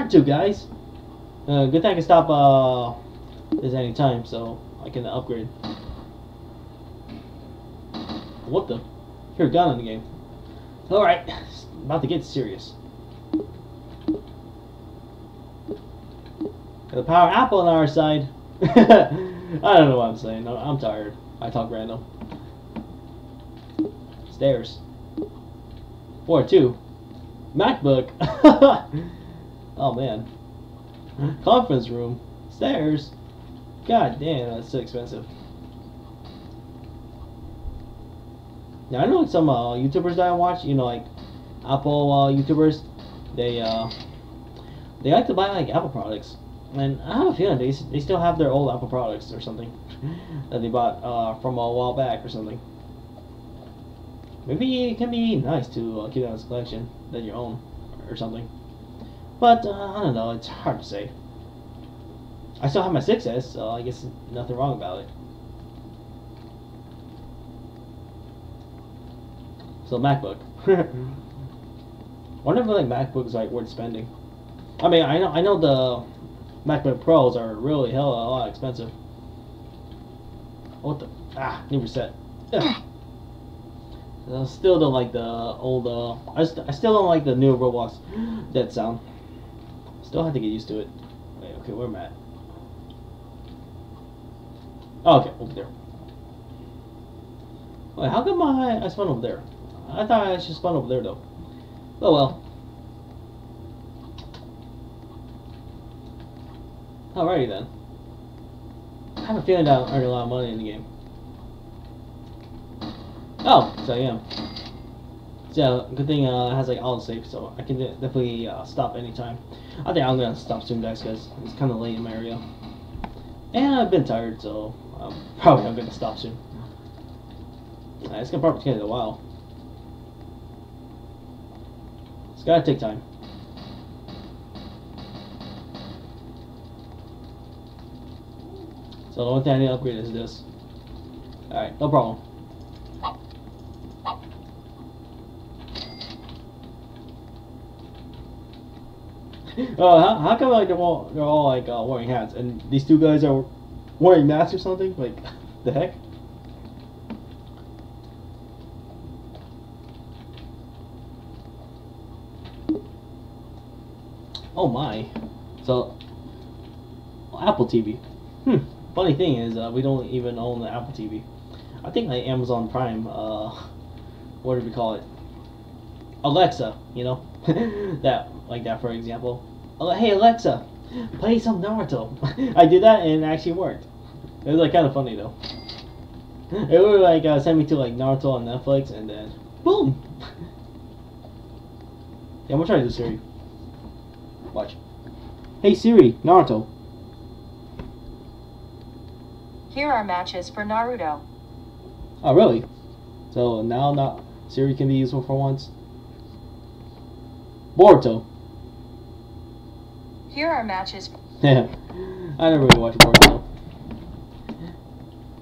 hard to, guys. Uh, good thing I can stop uh, this any time, so I can upgrade. What the? A gun in the game. Alright, about to get serious. Got the power apple on our side. I don't know what I'm saying. I'm, I'm tired. I talk random. Stairs. Four two. MacBook. oh man. Conference room. Stairs. God damn, that's so expensive. Now I know some uh, YouTubers that I watch, you know, like Apple uh, YouTubers, they uh, they like to buy like Apple products, and I have a feeling they they still have their old Apple products or something that they bought uh, from a while back or something. Maybe it can be nice to uh, keep that as a collection that you own or something, but uh, I don't know. It's hard to say. I still have my 6S, so I guess nothing wrong about it. So MacBook. Wonder if like MacBook is like worth spending. I mean, I know I know the MacBook Pros are really hell a lot expensive. What the ah new reset. Ugh. I still don't like the old. Uh, I, st I still don't like the new Roblox dead sound. Still have to get used to it. Wait, okay, where am I at? Oh, okay, over there. Wait, how come I I spun over there? I thought I should spawn over there though. Oh well. Alrighty then. I have a feeling that I'll earn a lot of money in the game. Oh, so yeah. So good thing uh, it has like auto save, so I can definitely uh, stop anytime. I think I'm gonna stop soon, guys, because it's kind of late in my area, and I've been tired, so um, probably I'm gonna stop soon. Uh, it's gonna probably take a while. It's gotta take time. So the only thing I need to upgrade is this. Alright, no problem. Uh, how, how come like they're all, they're all like uh, wearing hats and these two guys are wearing masks or something? Like, the heck? Oh my. So, Apple TV. Hmm. Funny thing is, uh, we don't even own the Apple TV. I think like Amazon Prime, uh, what do we call it? Alexa, you know? that, like that for example. Hey Alexa, play some Naruto. I did that and it actually worked. It was like kind of funny though. It would like uh, send me to like Naruto on Netflix and then boom. yeah, I'm gonna try to do Siri. Watch. Hey Siri, Naruto. Here are matches for Naruto. Oh really? So now not Siri can be useful for once. Boruto. Here are matches. Yeah, I never really watched Boruto.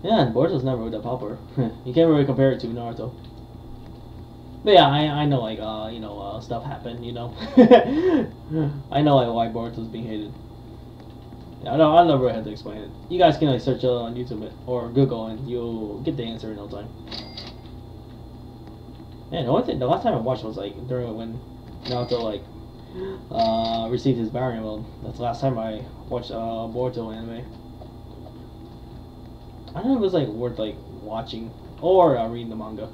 Yeah, Boruto's never really that popular. you can't really compare it to Naruto. But yeah, I, I know like uh you know uh, stuff happened you know. I know like why Boruto's being hated. Yeah, I don't I never had to explain it. You guys can like search it on YouTube or Google and you'll get the answer in no time. Yeah, the only thing the last time I watched was like during when Naruto like uh received his Baryon mode. That's the last time I watched uh Boruto anime. I don't know if it was like worth like watching or uh, reading the manga.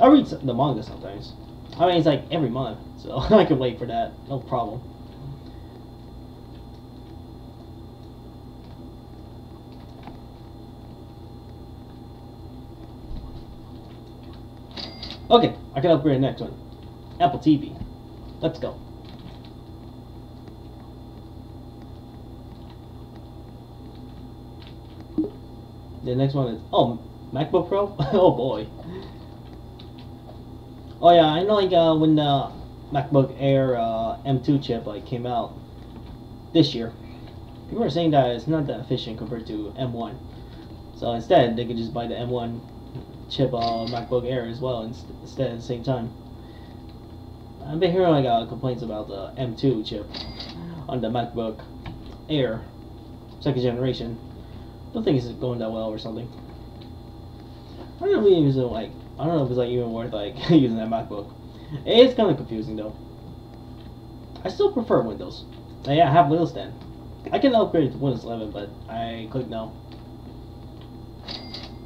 I read the manga sometimes. I mean, it's like every month, so I can wait for that. No problem. Okay, I can upgrade the next one. Apple TV. Let's go. The next one is oh MacBook Pro. oh boy. Oh yeah, I know like uh, when the MacBook Air uh, M2 chip like came out this year, people were saying that it's not that efficient compared to M1. So instead, they could just buy the M1 chip uh, MacBook Air as well instead at the same time. I've been hearing like uh, complaints about the M2 chip on the MacBook Air, second generation. Don't think it's going that well or something. I don't know if like I don't know if it's like even worth like using that MacBook. It's kind of confusing though. I still prefer Windows. Uh, yeah, I have Windows 10. I can upgrade to Windows 11, but I clicked no.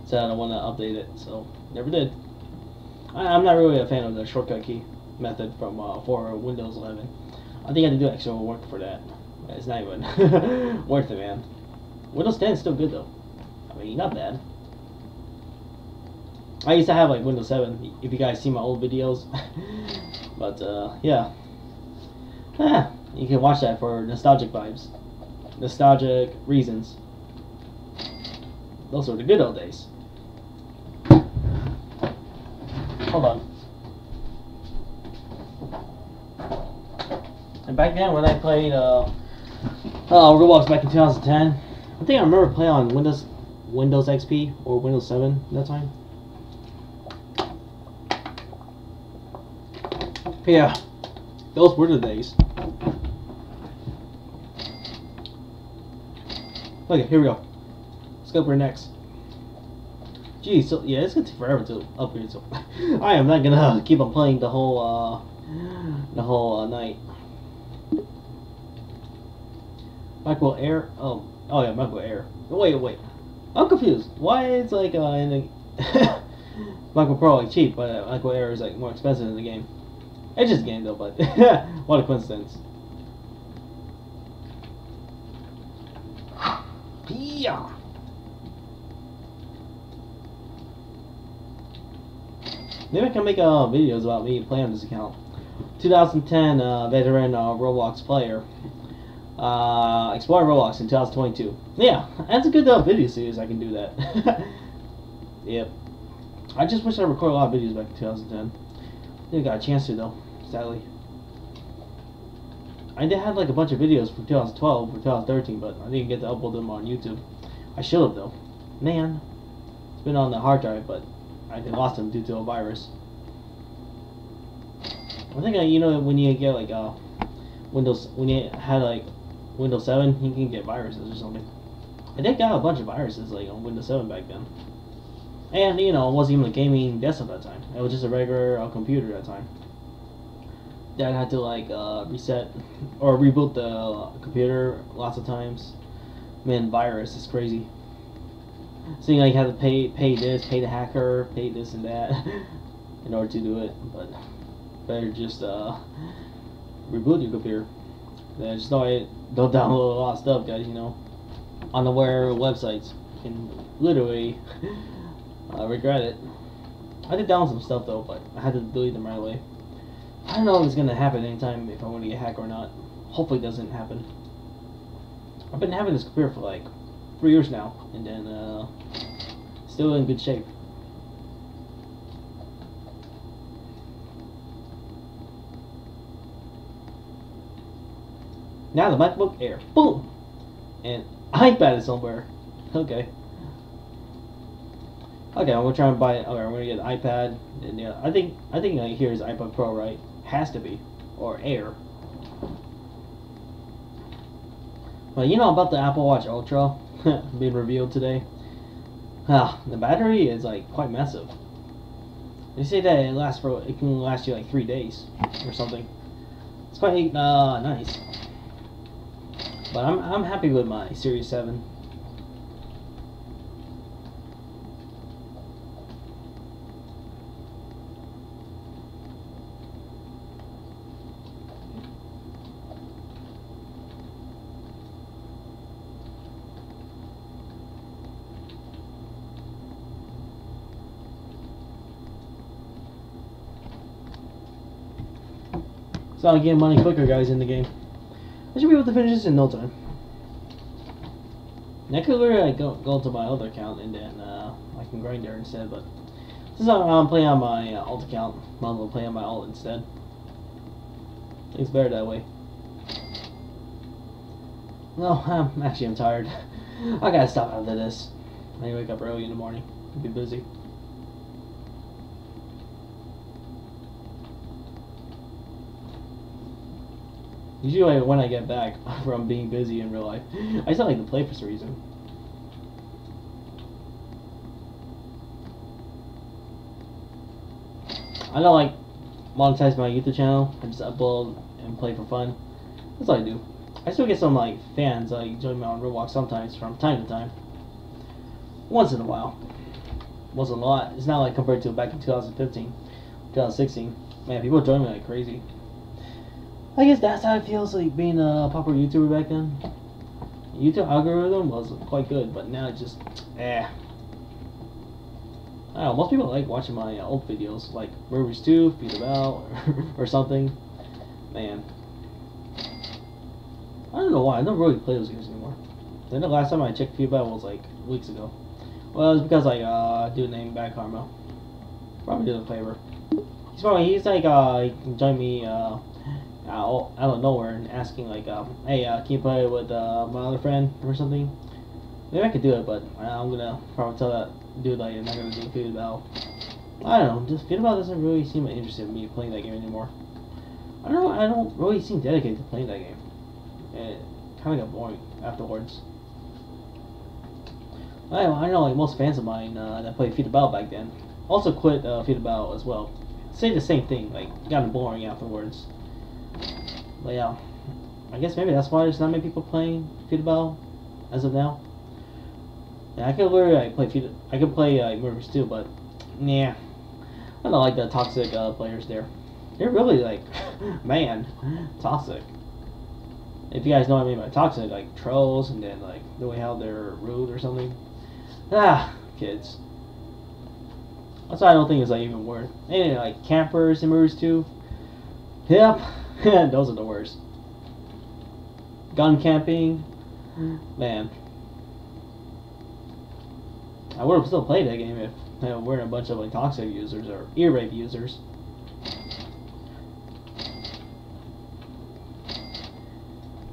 So I don't want to update it, so never did. I, I'm not really a fan of the shortcut key method from uh, for Windows 11. I think I have to do extra work for that. It's not even worth it, man. Windows 10 is still good though. I mean, not bad. I used to have like Windows 7. If you guys see my old videos, but uh, yeah, ah, you can watch that for nostalgic vibes, nostalgic reasons. Those were the good old days. Hold on. And back then, when I played uh, uh, Roblox back in 2010, I think I remember playing on Windows Windows XP or Windows 7 that time. Yeah, those were the days. Okay, here we go. Let's go for next. Geez, so yeah, it's gonna take forever to upgrade. So I am not gonna keep on playing the whole uh, the whole uh, night. MacBook Air. Oh, oh yeah, MacBook Air. Wait, wait. I'm confused. Why is like uh, in the MacBook Pro like cheap, but uh, MacBook Air is like more expensive in the game. It's just a game though, but what a coincidence. Yeah. Maybe I can make uh, videos about me playing this account. 2010 uh, veteran uh, Roblox player. Uh, exploring Roblox in 2022. Yeah, that's a good uh, video series. I can do that. yep. I just wish I recorded a lot of videos back in 2010. Didn't got a chance to though, sadly. I did have like a bunch of videos from 2012 or 2013, but I didn't get to upload them on YouTube. I should have though. Man, it's been on the hard drive, but I lost them due to a virus. I think uh, you know when you get like uh Windows when you had like Windows 7, you can get viruses or something. I did got a bunch of viruses like on Windows 7 back then. And you know, it wasn't even a gaming desktop at that time. It was just a regular uh, computer at that time. Dad had to like uh, reset or reboot the uh, computer lots of times. Man, virus is crazy. So you like have to pay pay this, pay the hacker, pay this and that in order to do it. But better just uh, reboot your computer. Yeah, just don't don't download a lot of stuff, guys. You know, unaware websites can literally uh, regret it. I did download some stuff though, but I had to delete them right away. I don't know if it's gonna happen anytime if I'm gonna get hacked or not. Hopefully, it doesn't happen. I've been having this computer for like three years now, and then uh, still in good shape. Now the MacBook Air, boom, and iPad is somewhere. Okay. Okay, I'm gonna try and buy. it. Okay, I'm gonna get an iPad, and yeah, I think I think uh, here is iPad Pro, right? Has to be, or Air. Well, you know about the Apple Watch Ultra being revealed today. Ah, the battery is like quite massive. They say that it lasts for it can last you like three days or something. It's quite uh, nice. But I'm I'm happy with my Series Seven. So I'll get money quicker, guys, in the game. I should be able to finish this in no time. I could go, go to my other account and then uh, I can grind there instead, but this since I'm playing on my uh, alt account, might as well play on my alt instead. It's better that way. No, I'm actually I'm tired. I gotta stop after this. I wake up early in the morning. I'll be busy. Usually when I get back from being busy in real life, I still like to play for some reason. I don't like monetize my YouTube channel. I just upload and play for fun. That's all I do. I still get some like fans like join me on Roblox sometimes from time to time. Once in a while. Wasn't a lot. It's not like compared to back in 2015, 2016. Man, people join me like crazy. I guess that's how it feels like being a popular YouTuber back then. YouTube algorithm was quite good, but now it's just eh. I don't know, most people like watching my uh, old videos, like Movies 2, Beat About, or something. Man. I don't know why, I don't really play those games anymore. Then the last time I checked Beat About was like weeks ago. Well, it's because like, uh, dude named Bad Karma. Probably did a favor. He's probably, he's like, uh, he joined me, uh, out, out of nowhere and asking like, um, hey, uh, can you play with, uh, my other friend or something? Maybe I could do it, but I'm gonna probably tell that dude like I'm not gonna do Feed Battle. I don't know, just Feed Battle doesn't really seem interested in me playing that game anymore. I don't I don't really seem dedicated to playing that game. It kind of got boring afterwards. I I know like most fans of mine uh, that played Feed Battle back then also quit uh, Feed Battle as well. Say the same thing, like got boring afterwards. But yeah, I guess maybe that's why there's not many people playing Feed as of now. Yeah, I could literally like, play Feed. I could play uh, Murders too, but yeah, I don't like the toxic uh, players there. They're really like, man, toxic. If you guys know what I mean by toxic, like trolls, and then like the way how they're rude or something. Ah, kids. That's why I don't think it's like even worth. Anyway, like campers and Murders too. Yep, those are the worst. Gun camping, man. I would have still played that game if there weren't a bunch of like toxic users or ear rape users.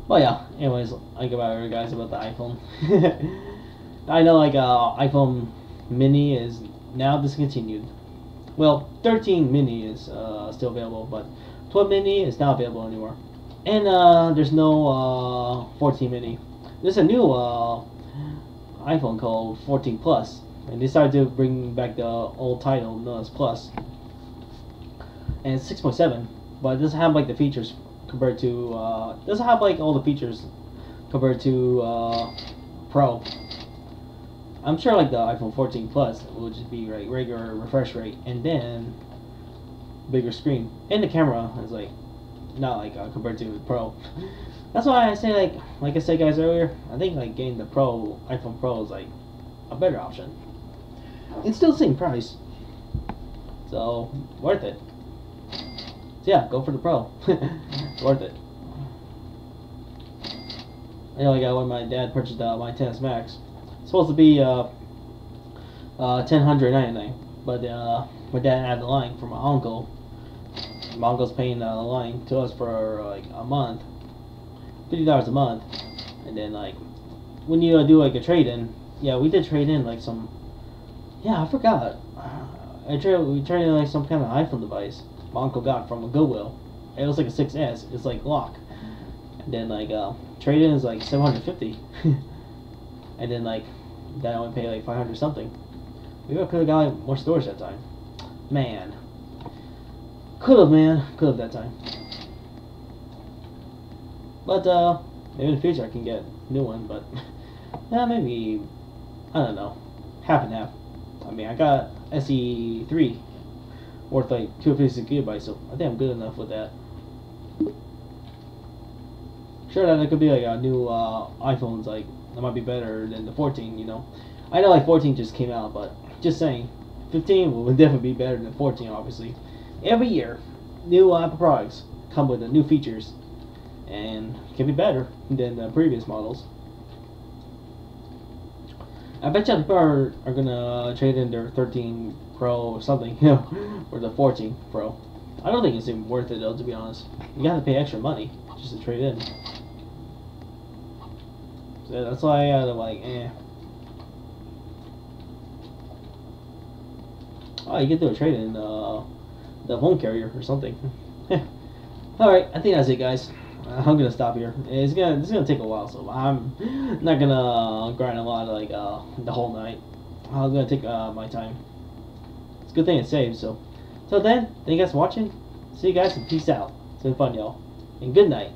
Well, yeah. Anyways, I give out you guys about the iPhone. I know like uh, iPhone Mini is now discontinued. Well, 13 Mini is uh, still available, but 12 Mini is not available anymore. And uh, there's no uh, 14 Mini. There's a new uh, iPhone called 14 Plus, and they started to bring back the old title known as Plus. And it's 6.7, but it doesn't have like the features compared to uh, doesn't have like all the features compared to uh, Pro. I'm sure like the iPhone 14 Plus will just be like regular refresh rate and then bigger screen and the camera is like not like uh, compared to the Pro. That's why I say like like I said guys earlier. I think like getting the Pro iPhone Pro is like a better option. It's still the same price, so worth it. So yeah, go for the Pro. worth it. I know like uh, when my dad purchased uh, my 10s Max, supposed to be uh, uh, 1099 but uh, my dad had the line for my uncle. My uncle's paying uh, the line to us for like a month, fifty dollars a month, and then like when you uh, do like a trade in, yeah, we did trade in like some. Yeah, I forgot. I trade we traded in like some kind of iPhone device my uncle got from a Goodwill. It was like a 6S. It's like lock. And then like uh, trade in is like 750. and then like that only pay like 500 something. We could have got more storage that time. Man. Could have, man. Could have that time. But uh, maybe in the future I can get a new one. But yeah, maybe I don't know, half and half. I mean, I got SE3 worth like 256 gigabytes, so I think I'm good enough with that. Sure, that could be like a new uh, iPhones, like that might be better than the 14. You know, I know like 14 just came out, but just saying, 15 will definitely be better than 14, obviously. Every year, new uh, Apple products come with new features, and can be better than the previous models. I bet you people are, are gonna trade in their 13 Pro or something, you know, or the 14 Pro. I don't think it's even worth it though, to be honest. You gotta pay extra money just to trade in. So that's why I am like, eh. Oh, you get to a trade in uh, the phone carrier or something. Alright, I think that's it, guys. I'm gonna stop here. It's gonna it's gonna take a while, so I'm not gonna grind a lot like uh the whole night. I'm gonna take uh, my time. It's a good thing it saves. So, till then, thank you guys for watching. See you guys and peace out. It's been fun, y'all, and good night.